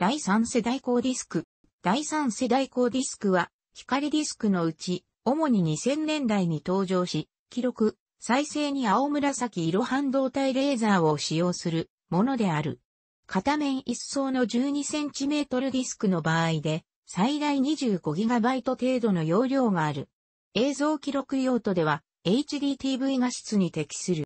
第3世代高ディスク。第3世代高ディスクは、光ディスクのうち、主に2000年代に登場し、記録、再生に青紫色半導体レーザーを使用するものである。片面一層の 12cm ディスクの場合で、最大 25GB 程度の容量がある。映像記録用途では、HDTV 画質に適する。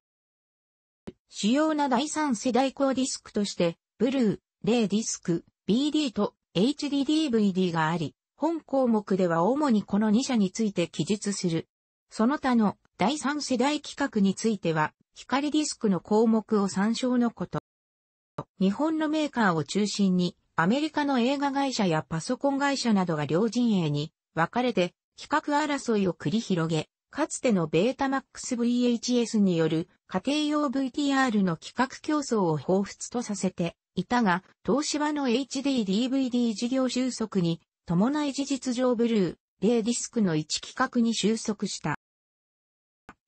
主要な第3世代高ディスクとして、ブルー、レイディスク、BD と HDDVD があり、本項目では主にこの2社について記述する。その他の第3世代規格については、光ディスクの項目を参照のこと。日本のメーカーを中心に、アメリカの映画会社やパソコン会社などが両陣営に分かれて、比較争いを繰り広げ、かつてのベータマックス VHS による家庭用 VTR の企画競争を彷彿とさせていたが、東芝の HD-DVD 事業収束に伴い事実上ブルー、レイディスクの1規格に収束した。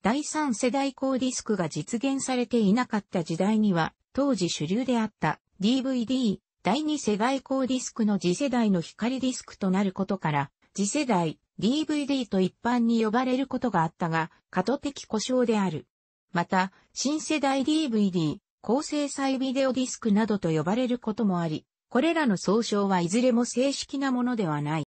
第3世代高ディスクが実現されていなかった時代には、当時主流であった DVD、第2世代高ディスクの次世代の光ディスクとなることから、次世代 DVD と一般に呼ばれることがあったが、過渡的故障である。また、新世代 DVD、高精細ビデオディスクなどと呼ばれることもあり、これらの総称はいずれも正式なものではない。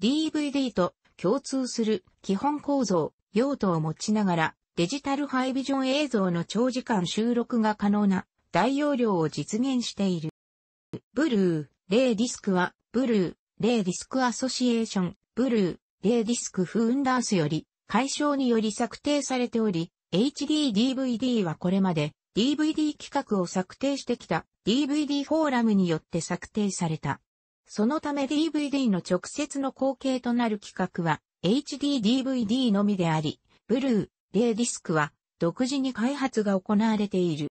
DVD と共通する基本構造、用途を持ちながら、デジタルハイビジョン映像の長時間収録が可能な大容量を実現している。ブルーレイディスクは、ブルーレイディスクアソシエーション、ブルーレイディスクファウンダーズより、改称により策定されており、HD-DVD はこれまで DVD 規格を策定してきた DVD フォーラムによって策定された。そのため DVD の直接の後継となる企画は HD-DVD のみであり、ブルー、レイディスクは独自に開発が行われている。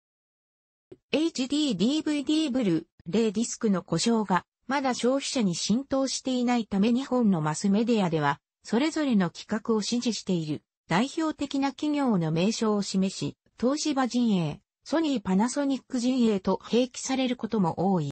HD-DVD ブルー、レイディスクの故障がまだ消費者に浸透していないため日本のマスメディアではそれぞれの企画を支持している代表的な企業の名称を示し、東芝陣営、ソニーパナソニック陣営と併記されることも多い。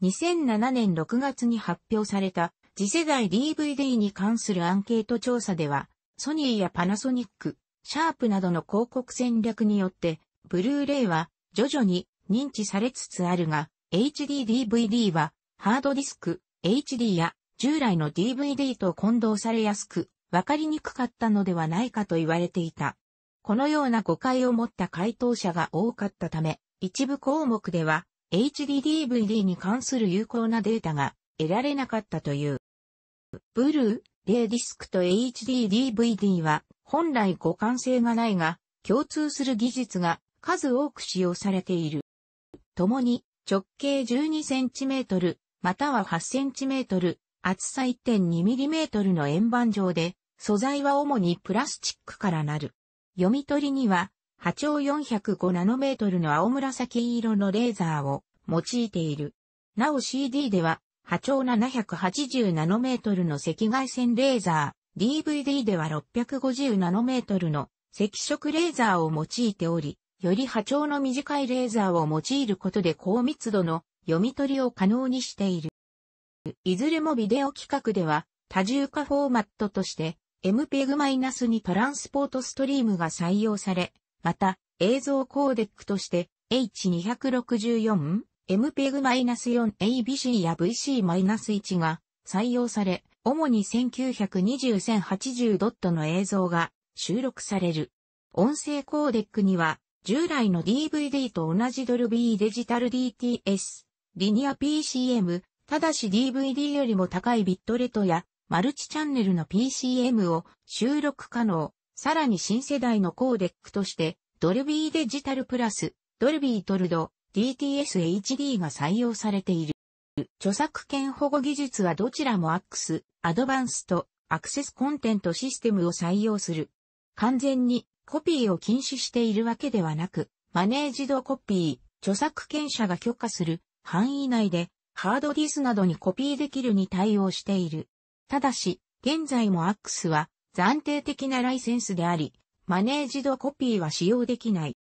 2007年6月に発表された次世代 DVD に関するアンケート調査では、ソニーやパナソニック、シャープなどの広告戦略によって、ブルーレイは徐々に認知されつつあるが、HD-DVD はハードディスク、HD や従来の DVD と混同されやすく、わかりにくかったのではないかと言われていた。このような誤解を持った回答者が多かったため、一部項目では HD-DVD に関する有効なデータが得られなかったという。ブルー、レイディスクと HD-DVD は本来互換性がないが、共通する技術が数多く使用されている。共に直径 12cm または 8cm 厚さ 1.2mm の円盤状で、素材は主にプラスチックからなる。読み取りには、波長405ナノメートルの青紫色のレーザーを用いている。なお CD では、波長780ナノメートルの赤外線レーザー、DVD では650ナノメートルの赤色レーザーを用いており、より波長の短いレーザーを用いることで高密度の読み取りを可能にしている。いずれもビデオ規格では多重化フォーマットとして MPEG- トランスポートストリームが採用され、また映像コーデックとして H264、MPEG-4 AVC や VC-1 が採用され、主に1920-1080ドットの映像が収録される。音声コーデックには、従来の DVD と同じドルビーデジタル DTS、リニア PCM、ただし DVD よりも高いビットレートやマルチチャンネルの PCM を収録可能。さらに新世代のコーデックとして、ドルビーデジタルプラス、ドルビートルド、DTS HD が採用されている。著作権保護技術はどちらも AX、アドバンスト、アクセスコンテントシステムを採用する。完全にコピーを禁止しているわけではなく、マネージドコピー、著作権者が許可する範囲内でハードディスなどにコピーできるに対応している。ただし、現在も AX は暫定的なライセンスであり、マネージドコピーは使用できない。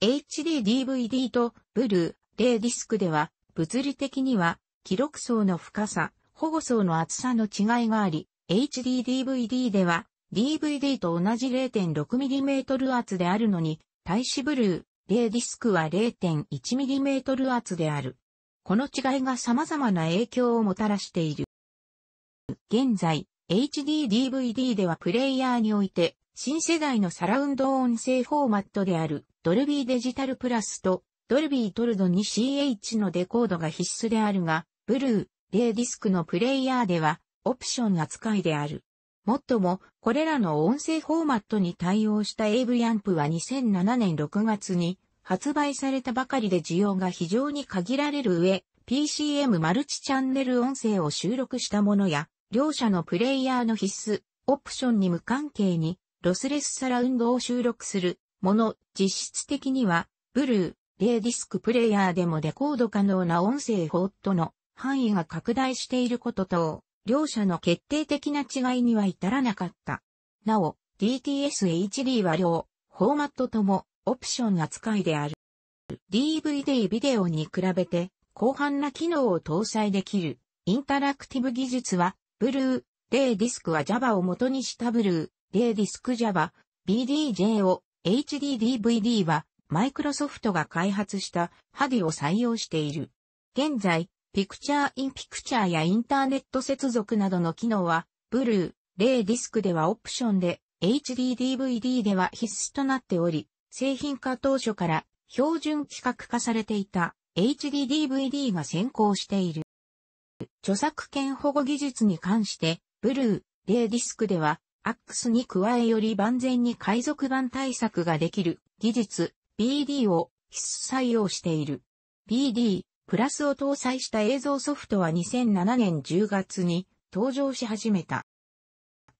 HD DVD とブルー、レイディスクでは、物理的には、記録層の深さ、保護層の厚さの違いがあり、HD-DVD では、DVD と同じ 0.6mm 厚であるのに、対子ブルー、レーディスクは 0.1mm 厚である。この違いが様々な影響をもたらしている。現在、HD-DVD ではプレイヤーにおいて、新世代のサラウンド音声フォーマットであるドルビーデジタルプラスとドルビートルド 2CH のデコードが必須であるが、ブルー、レーディスクのプレイヤーではオプション扱いである。もっとも、これらの音声フォーマットに対応した AV アンプは2007年6月に発売されたばかりで需要が非常に限られる上、PCM マルチチャンネル音声を収録したものや、両者のプレイヤーの必須、オプションに無関係に、ロスレスサラウンドを収録するもの、実質的には、ブルーレイディスクプレイヤーでもデコード可能な音声フォーマットの範囲が拡大していることと、両者の決定的な違いには至らなかった。なお、DTS-HD は両フォーマットともオプション扱いである。DVD ビデオに比べて広範な機能を搭載できるインタラクティブ技術は、ブルーレイディスクは Java を元にしたブルー、レーディスク Java、BDJ を HDDVD はマイクロソフトが開発したハディを採用している。現在、ピクチャーインピクチャーやインターネット接続などの機能は、ブルー、レーディスクではオプションで、HDDVD では必須となっており、製品化当初から標準規格化されていた HD-DVD が先行している。著作権保護技術に関して、ブルー、レーディスクでは、アックスに加えより万全に海賊版対策ができる技術、BD を必須採用している。BD、プラスを搭載した映像ソフトは2007年10月に登場し始めた。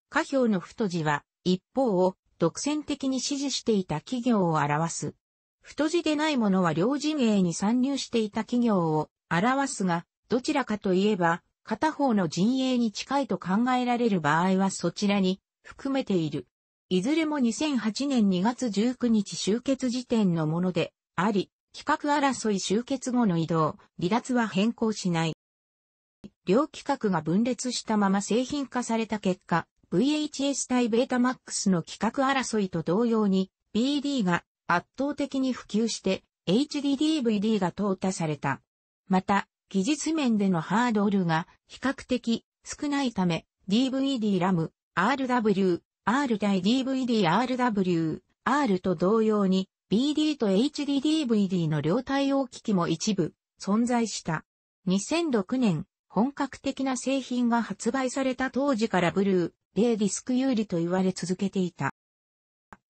下表の太字は、一方を独占的に支持していた企業を表す。太字でないものは両陣営に参入していた企業を表すが、どちらかといえば、片方の陣営に近いと考えられる場合はそちらに含めている。いずれも2008年2月19日終結時点のものであり、企画争い終結後の移動、離脱は変更しない。両企画が分裂したまま製品化された結果、VHS 対ベータマックスの企画争いと同様に BD が圧倒的に普及して HD-DVD が淘汰された。また、技術面でのハードルが比較的少ないため DVD RAM、RW、R 対 DVD RW、R と同様に BD と HDDVD の両対応機器も一部存在した。2006年、本格的な製品が発売された当時からブルー、レイディスク有利と言われ続けていた。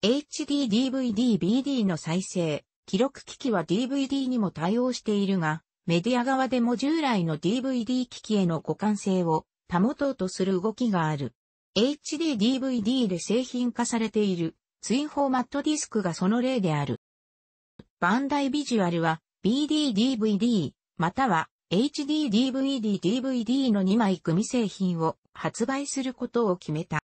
HD DVD BD の再生、記録機器は DVD にも対応しているが、メディア側でも従来の DVD 機器への互換性を保とうとする動きがある。HD DVD で製品化されているツインフォーマットディスクがその例である。バンダイビジュアルは BD DVD または HD DVD DVD の2枚組製品を発売することを決めた。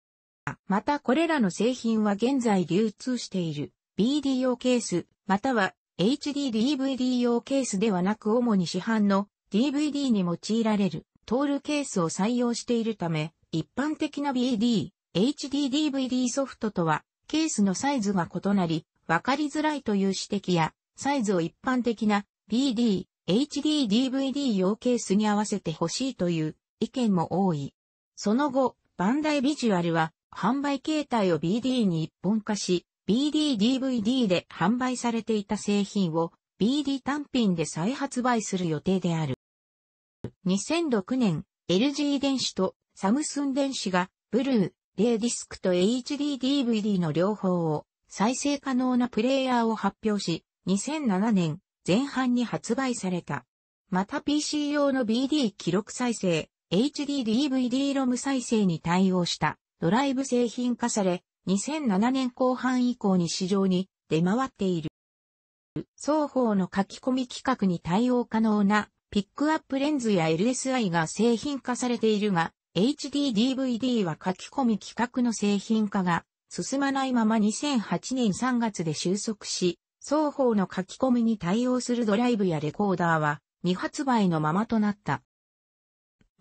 またこれらの製品は現在流通している BD 用ケース、または HD DVD 用ケースではなく主に市販の DVD に用いられるトールケースを採用しているため、一般的な BD、HD DVD ソフトとはケースのサイズが異なり、わかりづらいという指摘や、サイズを一般的な BD、HD DVD 用ケースに合わせてほしいという意見も多い。その後、バンダイビジュアルは販売形態を BD に一本化し、BD-DVD で販売されていた製品を BD 単品で再発売する予定である。2006年、LG 電子とサムスン電子がブルー、レーディスクと HD-DVD の両方を再生可能なプレイヤーを発表し、2007年前半に発売された。また PC 用の BD 記録再生、HD-DVD ロム再生に対応したドライブ製品化され、2007年後半以降に市場に出回っている。双方の書き込み規格に対応可能なピックアップレンズや LSI が製品化されているが、HD-DVD は書き込み規格の製品化が進まないまま2008年3月で収束し、双方の書き込みに対応するドライブやレコーダーは未発売のままとなった。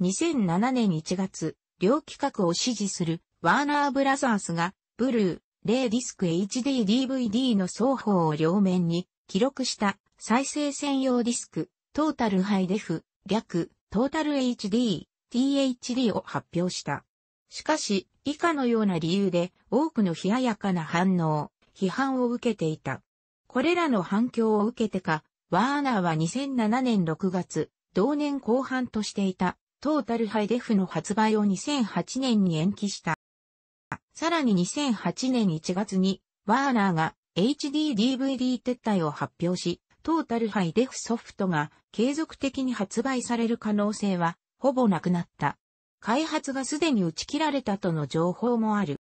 2007年1月、両企画を支持するワーナーブラザースが、ブルー、レイディスク HD DVD の双方を両面に記録した再生専用ディスク、トータルハイデフ、略、トータル HD、THD を発表した。しかし、以下のような理由で多くの冷ややかな反応、批判を受けていた。これらの反響を受けてか、ワーナーは2007年6月、同年後半としていたトータルハイデフの発売を2008年に延期した。さらに2008年1月に、ワーナーが HD-DVD 撤退を発表し、トータルハイデフソフトが継続的に発売される可能性はほぼなくなった。開発がすでに打ち切られたとの情報もある。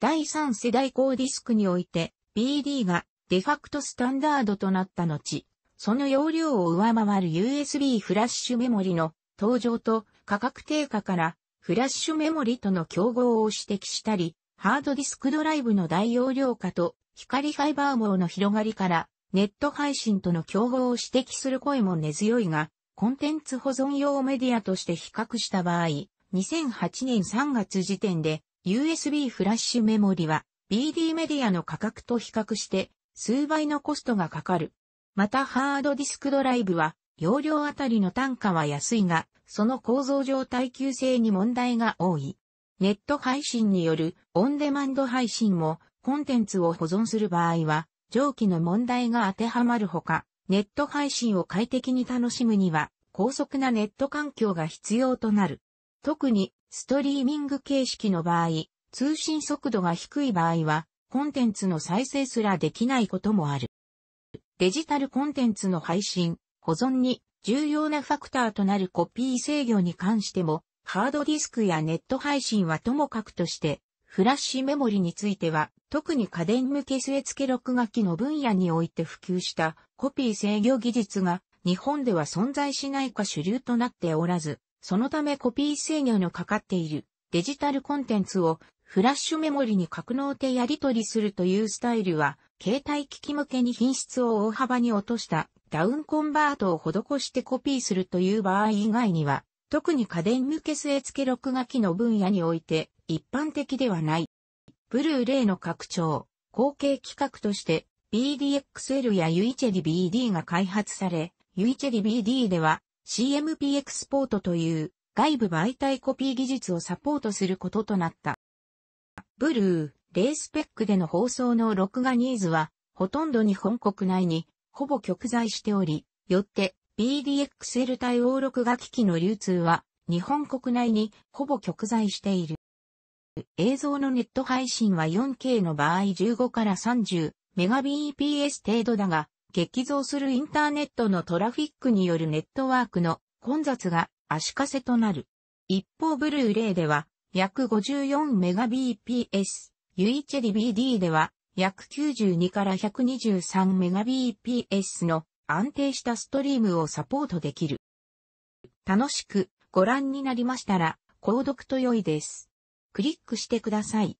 第3世代高ディスクにおいて BD がデファクトスタンダードとなった後、その容量を上回る USB フラッシュメモリの登場と価格低下からフラッシュメモリとの競合を指摘したり、ハードディスクドライブの大容量化と光ファイバー網の広がりからネット配信との競合を指摘する声も根強いが、コンテンツ保存用メディアとして比較した場合、2008年3月時点で USB フラッシュメモリは BD メディアの価格と比較して数倍のコストがかかる。またハードディスクドライブは容量あたりの単価は安いが、その構造上耐久性に問題が多い。ネット配信によるオンデマンド配信もコンテンツを保存する場合は上記の問題が当てはまるほか、ネット配信を快適に楽しむには、高速なネット環境が必要となる。特に、ストリーミング形式の場合、通信速度が低い場合は、コンテンツの再生すらできないこともある。デジタルコンテンツの配信、保存に重要なファクターとなるコピー制御に関しても、ハードディスクやネット配信はともかくとして、フラッシュメモリについては、特に家電向け据え付け録画機の分野において普及したコピー制御技術が日本では存在しないか主流となっておらず、そのためコピー制御のかかっているデジタルコンテンツをフラッシュメモリに格納でやり取りするというスタイルは、携帯機器向けに品質を大幅に落としたダウンコンバートを施してコピーするという場合以外には、特に家電向け据え付け録画機の分野において一般的ではない。ブルーレイの拡張、後継規格として BDXL や u イチェリ BD が開発され、u イチェリ BD では CMP エクスポートという外部媒体コピー技術をサポートすることとなった。ブルー、レースペックでの放送の録画ニーズはほとんど日本国内にほぼ極在しており、よって BDXL 対応録画機器の流通は日本国内にほぼ極在している。映像のネット配信は 4K の場合15から30メガ BPS 程度だが、激増するインターネットのトラフィックによるネットワークの混雑が足かせとなる。一方ブルーレイでは約54メガ BPS、ユイチェリ BD では約92から 123Mbps の安定したストリームをサポートできる。楽しくご覧になりましたら、購読と良いです。クリックしてください。